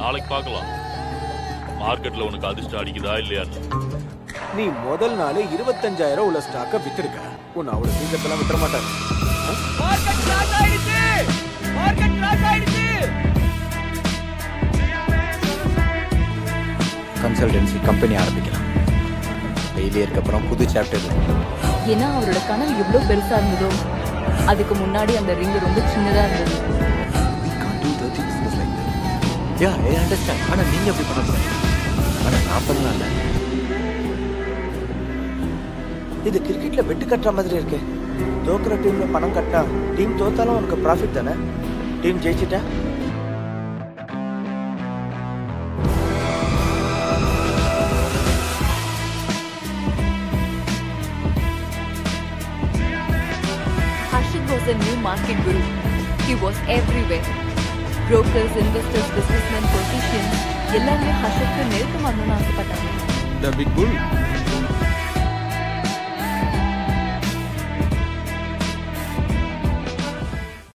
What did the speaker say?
நாளைக்கு பார்க்கலாம். மார்க்கெட்ல உனக்கு அதிர்ஷ்டம் அடிக்குதா இல்லையான்னு. நீ முதல் நாளே இருபத்தஞ்சாயிரம் உள்ள ஸ்டாக்க வித்துருக்க. உன்னை அவ்வளவு சீக்கிரத்தெல்லாம் விட்டுற மாட்டாங்க மார்க்கெட் கிராஷ் ஆயிடுச்சு! மார்க்கெட் கிராஷ் ஆயிடுச்சு! கன்சல்டன்சி கம்பெனி ஆரம்பிக்கலாம். ஃபெயிலியருக்கு அப்புறம் புது சாப்டர் ஏன்னா அவரோட கனவு எவ்வளவு பெருசா இருந்ததோ அதுக்கு முன்னாடி அந்த ரிங் ரொம்ப சின்னதா இருந்தது. யா ஐ அண்டர்ஸ்டாண்ட் ஆனால் நீங்கள் எப்படி பண்ண ஆனால் நான் பண்ணலாம்ல இது கிரிக்கெட்டில் வெட்டு கட்டுற மாதிரி இருக்கு. தோக்குற டீமில் பணம் கட்டினா டீம் தோத்தாலும் உனக்கு ப்ராஃபிட் தானே? டீம் ஜெயிச்சிட்டா? Harshit was a new market guru. He was everywhere. Brokers investors businessmen politicians எல்லாருமே ஹர்ஷத்துக்கு நெருக்கமாக ஆசைப்பட்டாங்க த பிக் புல்